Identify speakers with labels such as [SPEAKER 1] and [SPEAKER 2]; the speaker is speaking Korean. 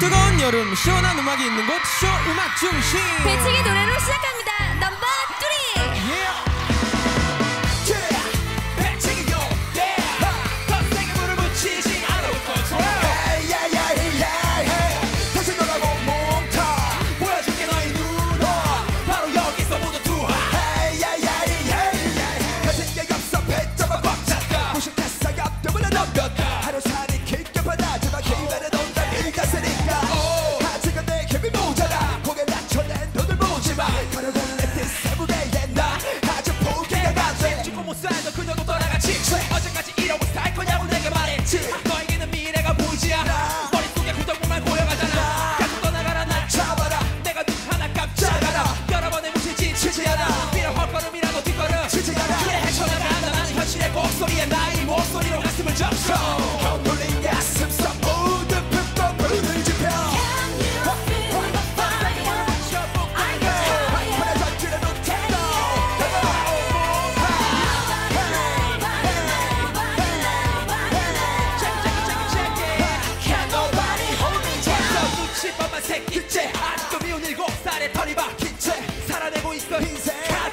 [SPEAKER 1] 뜨거운 여름 시원한 음악이 있는 곳 쇼 음악 중심.
[SPEAKER 2] 배치기 노래로 시작합니다.
[SPEAKER 1] crazy.